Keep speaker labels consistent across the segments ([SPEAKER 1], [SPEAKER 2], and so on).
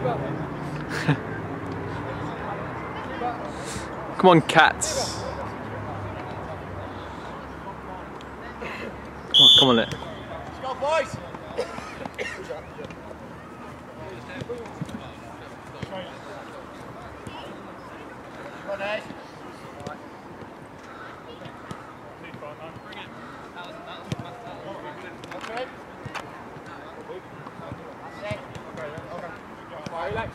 [SPEAKER 1] Come on, cats. Come on, come on,
[SPEAKER 2] Let's go, boys. Come on, Ed. Okay. That's it.
[SPEAKER 3] Relax,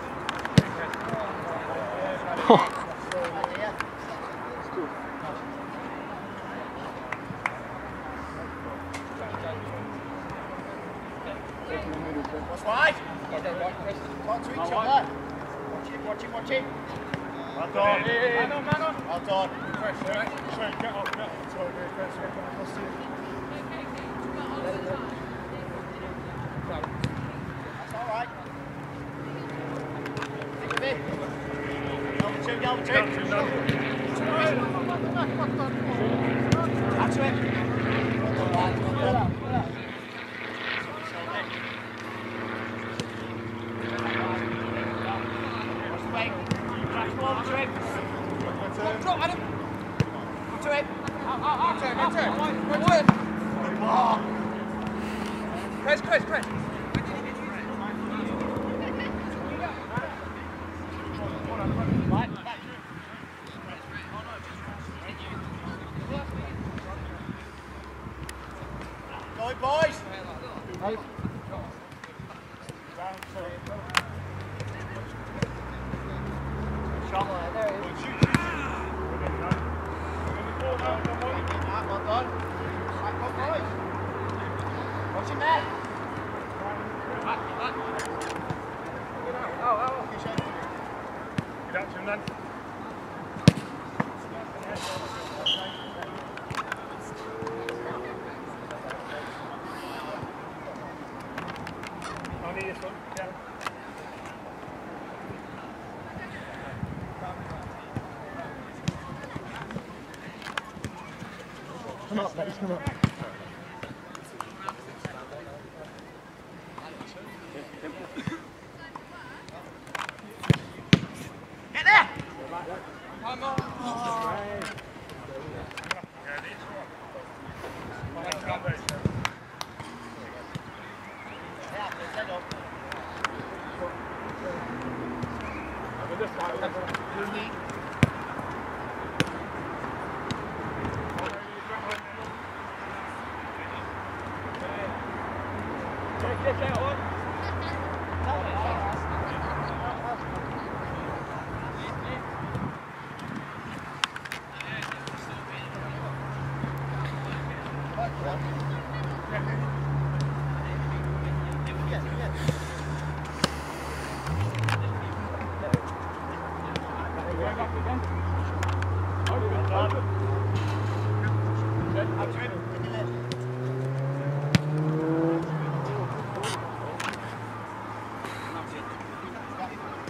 [SPEAKER 2] What's wide? Talk to each other. Watch it, watch it, watch it. Well done.
[SPEAKER 3] Man on, man on.
[SPEAKER 2] Well done.
[SPEAKER 3] Sorry, get off, get off. Sorry, very close. We're coming across to you.
[SPEAKER 2] That's all right. Think of it. Number two, number two. That's it. Well done, lads. Well done. What's the way? Back to over to him. Drop, drop, Adam. Up to him.
[SPEAKER 3] I'll turn, I'll turn. Go to it. Press, press, press.
[SPEAKER 2] Right, back. Go on, boys. Shot. Right, well done. Right, go, boys. Watch your net.
[SPEAKER 3] Get out to him then. I need this one. Yeah.
[SPEAKER 2] Come up,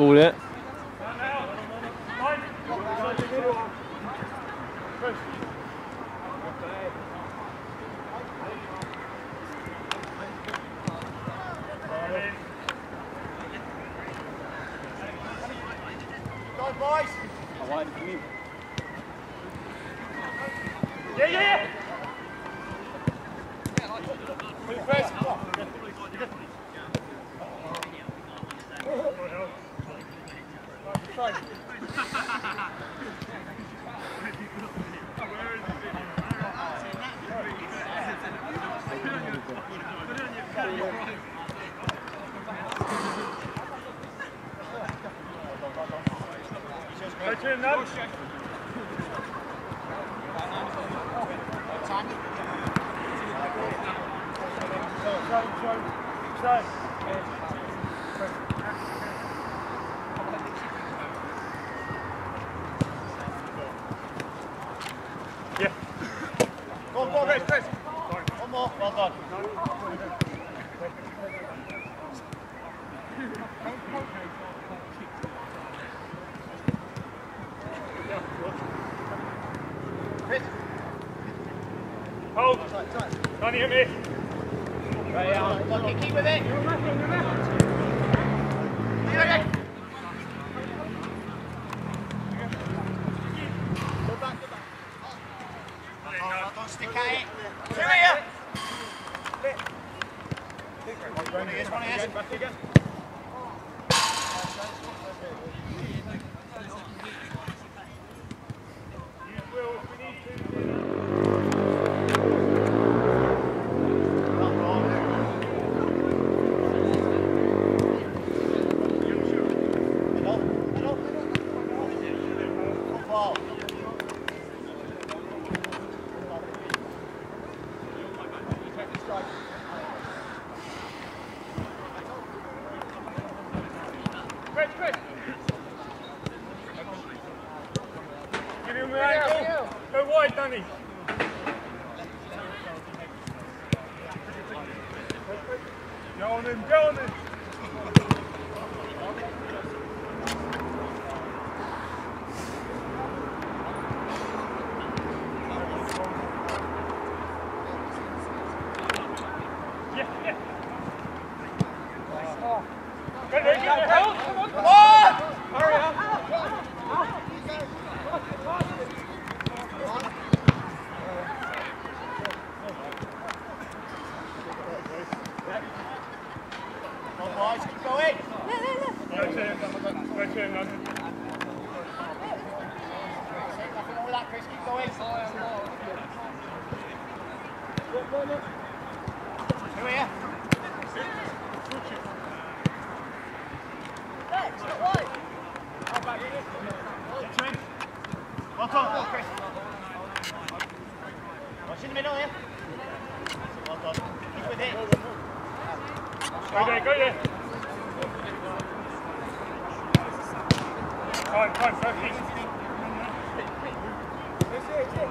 [SPEAKER 1] Ball it.
[SPEAKER 2] Go, boys!
[SPEAKER 3] Yeah, yeah, yeah. Press. Go to him now. me.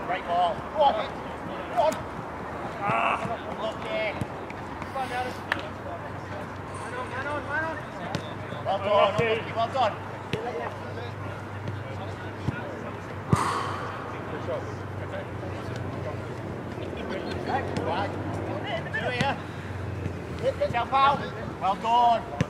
[SPEAKER 2] Right ball. Well done.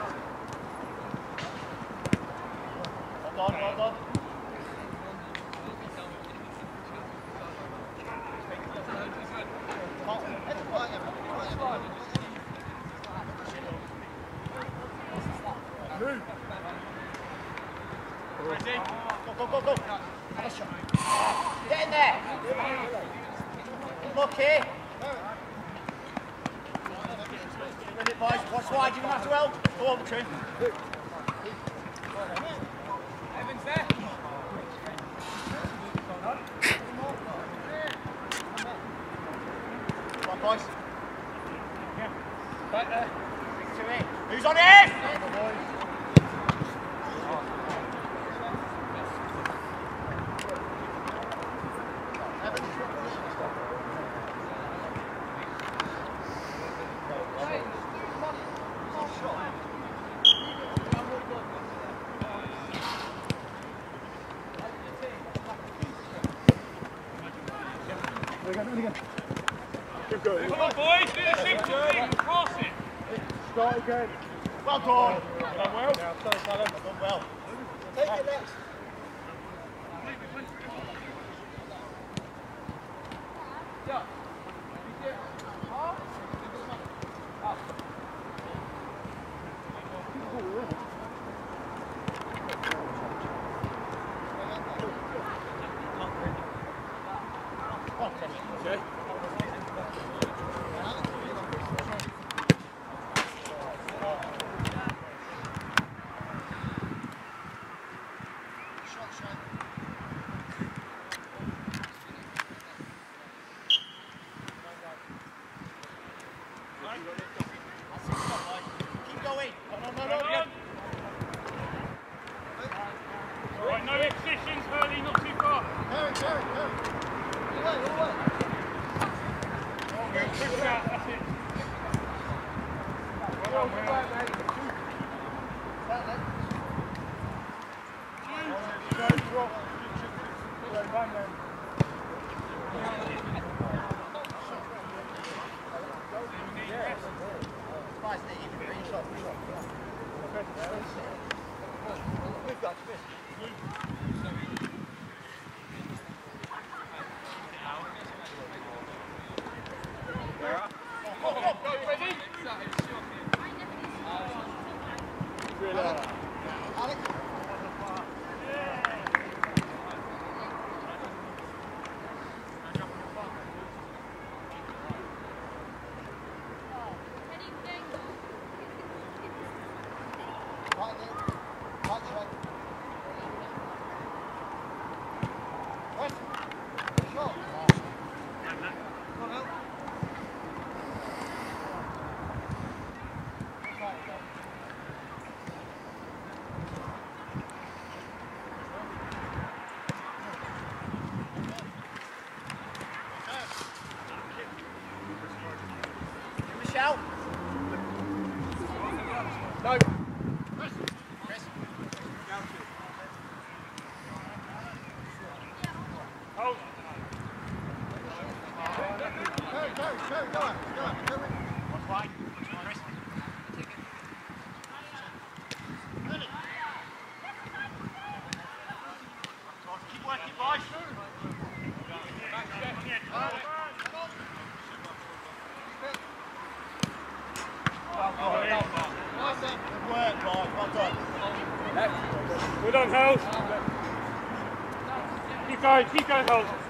[SPEAKER 2] boys. What's wide? You can have to help. Go over to. Evans there. Come on, boys. Yeah. Right there. Six to eight. Who's on it?
[SPEAKER 3] 자,
[SPEAKER 2] 이제, 어? 아, going, keep going,
[SPEAKER 4] Holmes.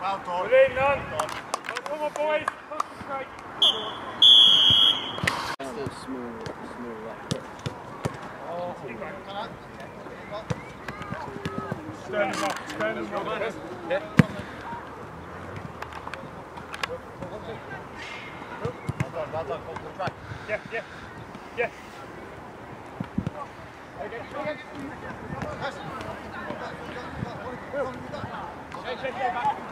[SPEAKER 4] Well done.
[SPEAKER 2] Good evening. Well
[SPEAKER 1] come
[SPEAKER 4] boys. Concentrate.
[SPEAKER 3] Up.
[SPEAKER 4] Yeah.
[SPEAKER 2] like off the
[SPEAKER 4] track. Yeah,
[SPEAKER 1] yeah, yeah. Check,
[SPEAKER 4] check, check,
[SPEAKER 2] back.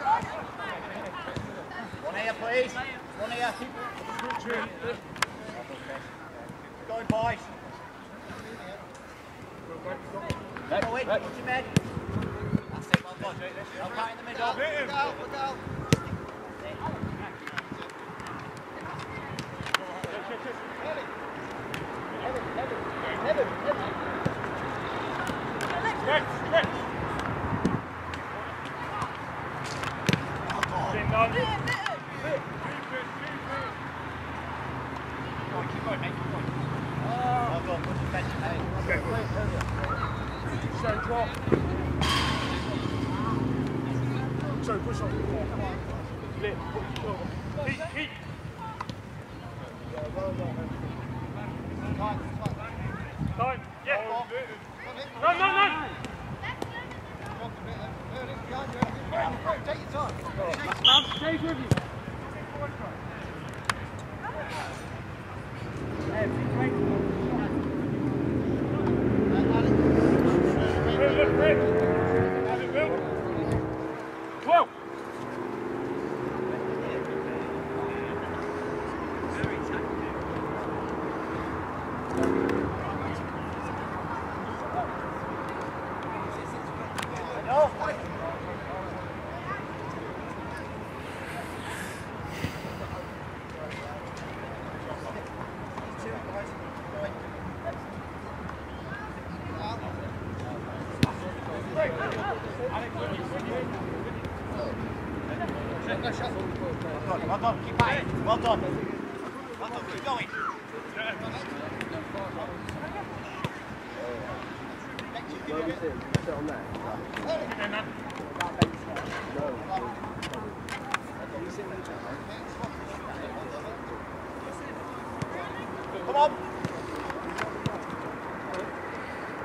[SPEAKER 2] up.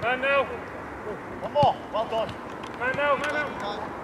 [SPEAKER 4] Man now.
[SPEAKER 2] One more. Well done.
[SPEAKER 4] Man now, man now.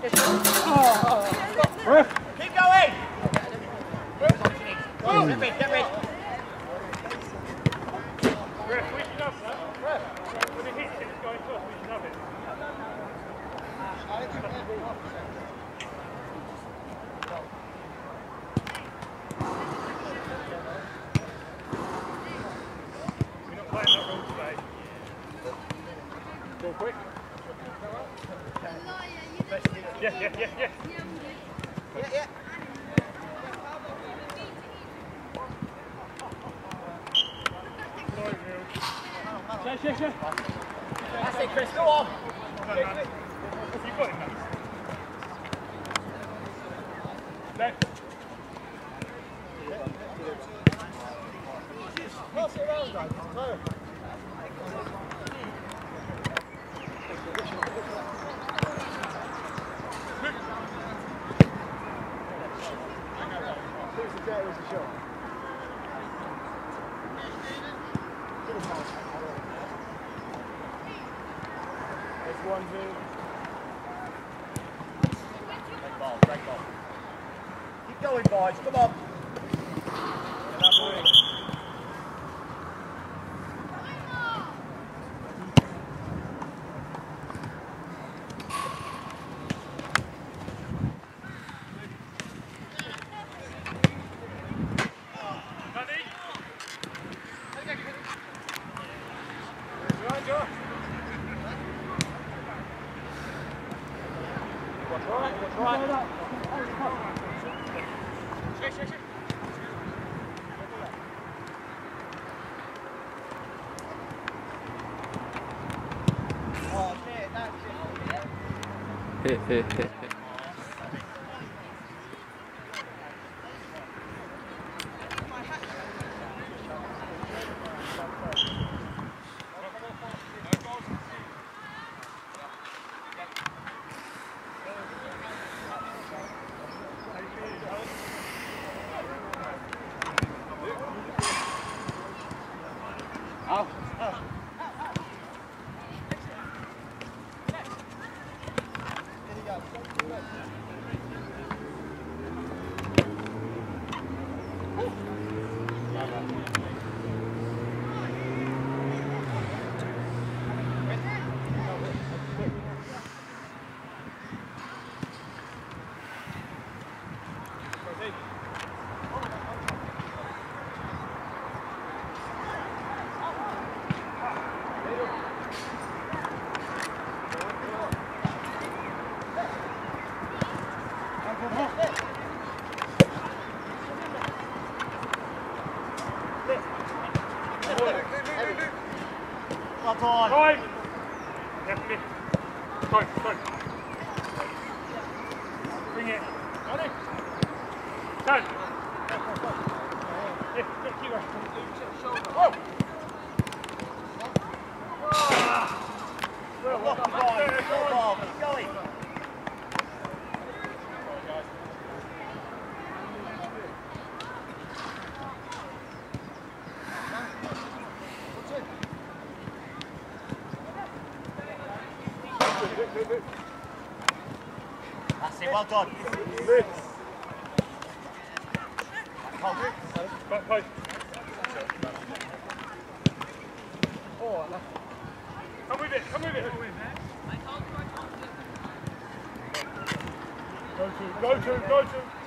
[SPEAKER 2] Keep going. Get me, get
[SPEAKER 3] me. guys.
[SPEAKER 2] Come on.
[SPEAKER 3] He,
[SPEAKER 2] he, he. That's it, well done.
[SPEAKER 4] Back post. Come with it. Come with it. Go to, go to, go to.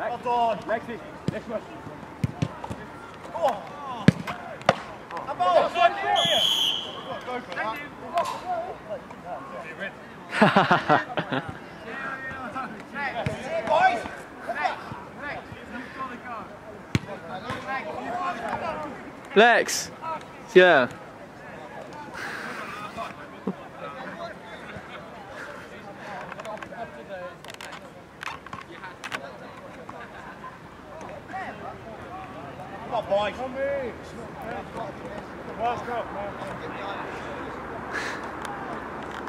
[SPEAKER 2] Next. Well done.
[SPEAKER 3] Next week. Next one.
[SPEAKER 2] Oh. Oh. A.
[SPEAKER 3] Go for that.
[SPEAKER 5] Lex. Yeah.
[SPEAKER 2] five.
[SPEAKER 3] Come in. Last up, man.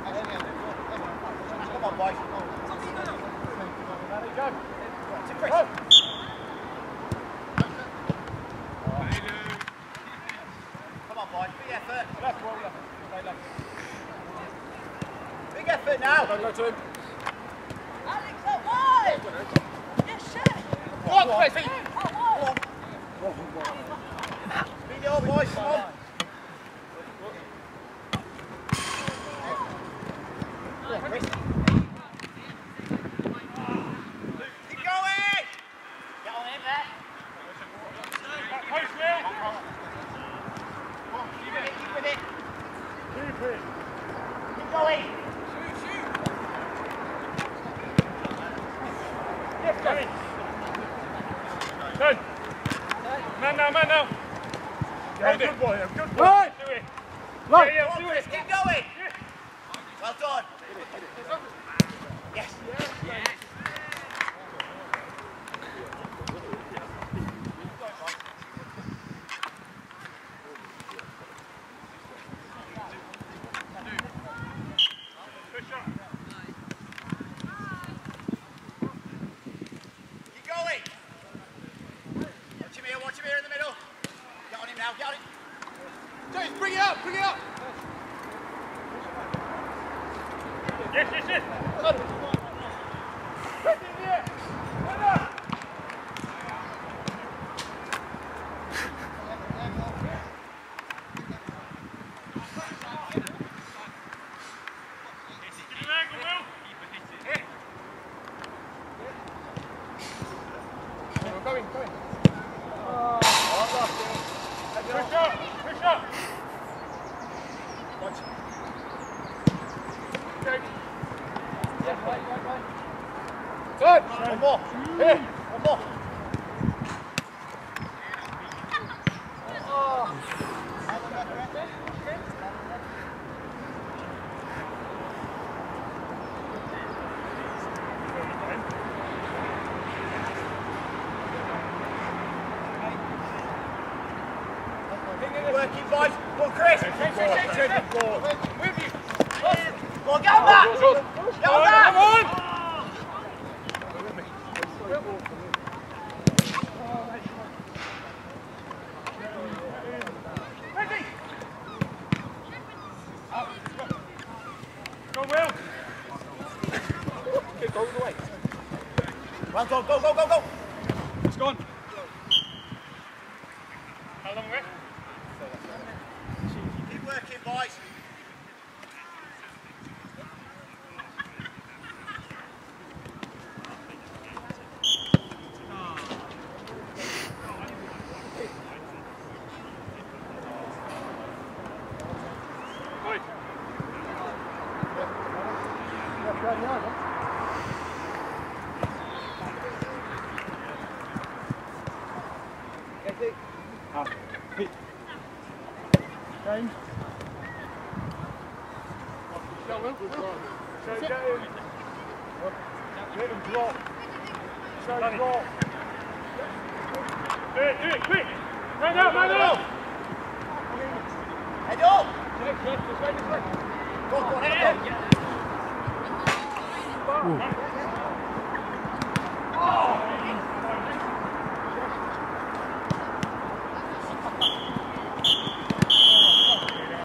[SPEAKER 2] Oh, Come on, boys.
[SPEAKER 3] There you go.
[SPEAKER 2] To Chris. Oh. Big effort now.
[SPEAKER 3] Don't go to him.
[SPEAKER 5] Alex, up wide. Get shit.
[SPEAKER 2] Go on, Chris. Chris.